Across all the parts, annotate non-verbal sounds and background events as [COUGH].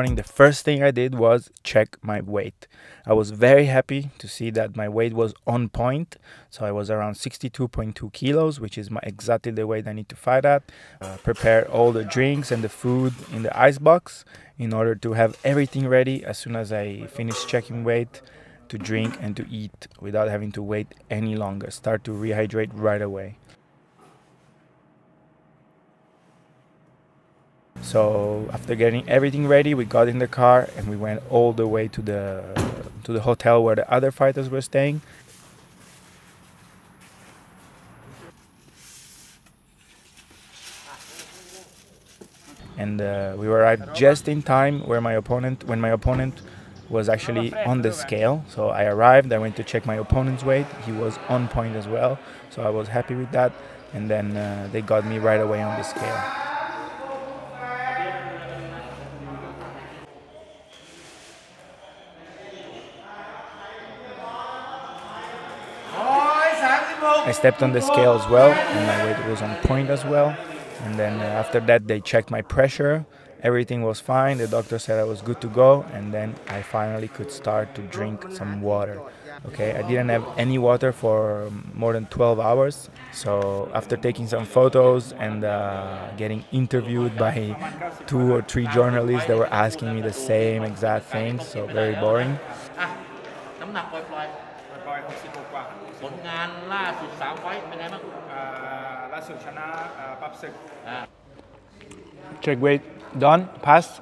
morning, the first thing I did was check my weight. I was very happy to see that my weight was on point. So I was around 62.2 kilos, which is my, exactly the weight I need to fight at. Uh, prepare all the drinks and the food in the ice box in order to have everything ready as soon as I finish checking weight to drink and to eat without having to wait any longer. Start to rehydrate right away. So after getting everything ready, we got in the car and we went all the way to the to the hotel where the other fighters were staying. And uh, we arrived just in time where my opponent when my opponent was actually on the scale. So I arrived, I went to check my opponent's weight. He was on point as well. So I was happy with that. And then uh, they got me right away on the scale. I stepped on the scale as well, and my weight was on point as well. And then uh, after that, they checked my pressure. Everything was fine. The doctor said I was good to go, and then I finally could start to drink some water. Okay, I didn't have any water for more than 12 hours. So after taking some photos and uh, getting interviewed by two or three journalists that were asking me the same exact things, so very boring. น้ำหนักปล่อย ปล่อย66กว่า ๆผลงานล่าสุด3ไฟต์เป็นไงบ้าง อ่าล่าสุดชนะอ่าปรับศึก Check weight done, passed.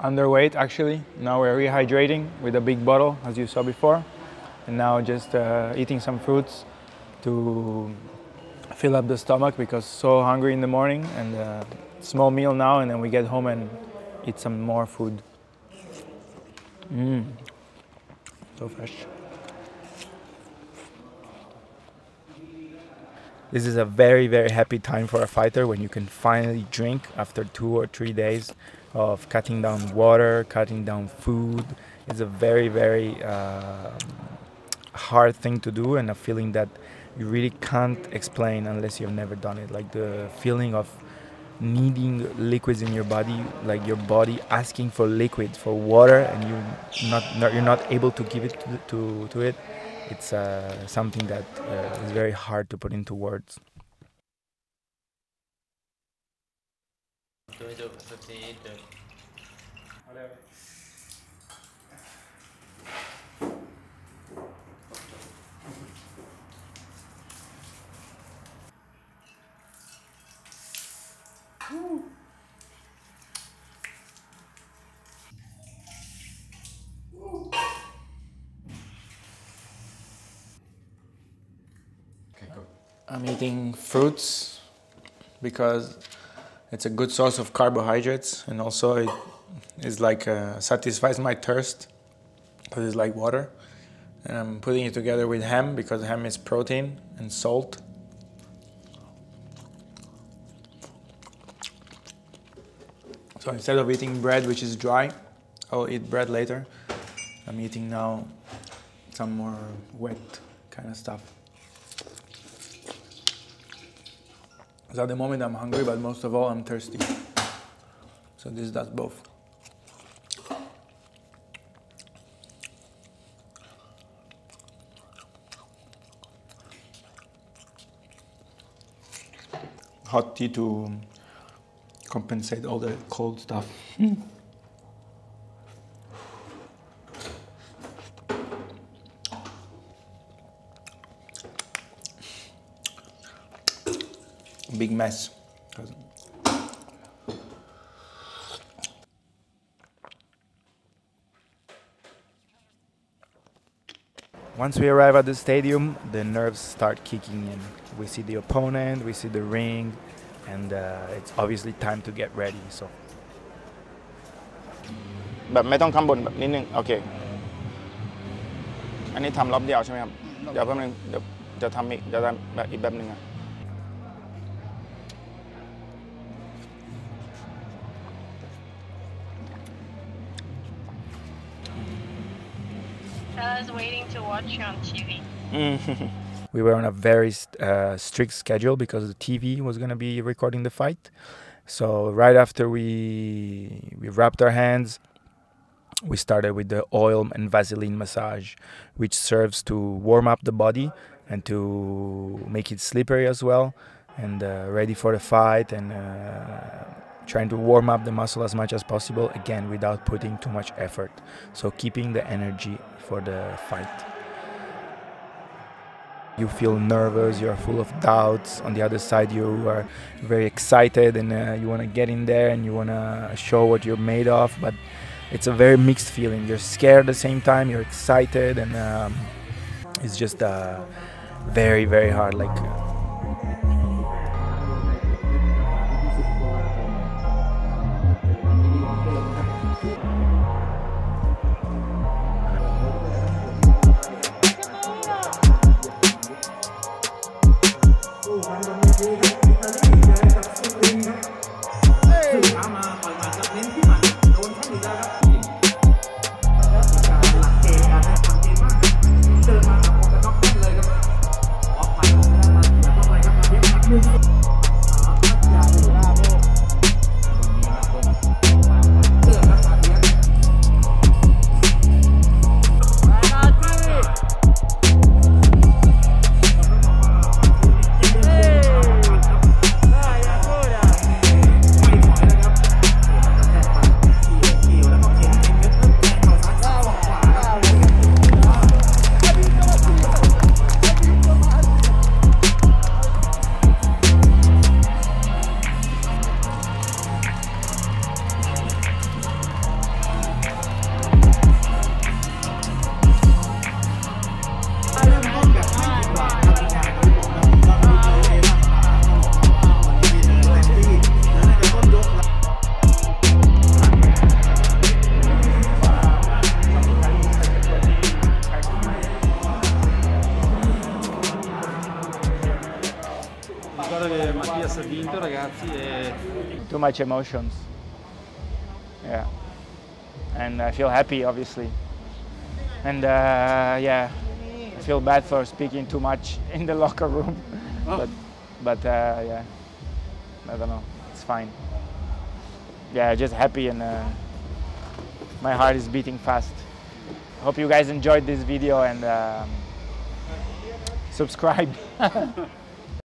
Underweight actually. Now we're rehydrating with a big bottle as you saw before. And now just uh, eating some fruits to fill up the stomach because so hungry in the morning and uh, small meal now and then we get home and eat some more food. Mmm. So fresh. This is a very, very happy time for a fighter when you can finally drink after two or three days of cutting down water, cutting down food. It's a very, very uh, hard thing to do and a feeling that you really can't explain unless you've never done it. Like the feeling of needing liquids in your body, like your body asking for liquids, for water, and you not, not you're not able to give it to, to, to it it's uh, something that uh, is very hard to put into words. I'm eating fruits because it's a good source of carbohydrates and also it is like uh, satisfies my thirst because it's like water. And I'm putting it together with ham because ham is protein and salt. So instead of eating bread which is dry, I'll eat bread later. I'm eating now some more wet kind of stuff. So at the moment I'm hungry, but most of all I'm thirsty. So this does both. Hot tea to compensate all the cold stuff. [LAUGHS] big mess. Once we arrive at the stadium, the nerves start kicking in. We see the opponent, we see the ring, and uh, it's obviously time to get ready. So แบบไม่ต้องข้างบนแบบนิดนึง โอเค อันนี้ทำรอบเดียวใช่ไหมครับ เดี๋ยวแป๊บนึงเดี๋ยวจะทำอีกจะทำแบบอีกแบบหนึงอะ Waiting to watch you on TV. [LAUGHS] we were on a very uh, strict schedule because the TV was going to be recording the fight. So right after we we wrapped our hands, we started with the oil and Vaseline massage, which serves to warm up the body and to make it slippery as well and uh, ready for the fight and uh, trying to warm up the muscle as much as possible again without putting too much effort. So keeping the energy for the fight. You feel nervous you're full of doubts. On the other side you are very excited and uh, you want to get in there and you want to show what you're made of but it's a very mixed feeling. You're scared at the same time you're excited and um, it's just uh, very very hard like Che Mattias ha vinto ragazzi e too much emotions. Yeah, and I feel happy, obviously, and uh, yeah, I feel bad for speaking too much [LAUGHS] in the locker room, [LAUGHS] but but uh, yeah, I don't know, it's fine. Yeah, just happy and uh, my heart is beating fast. Hope you guys enjoyed this video and um, subscribe. [LAUGHS]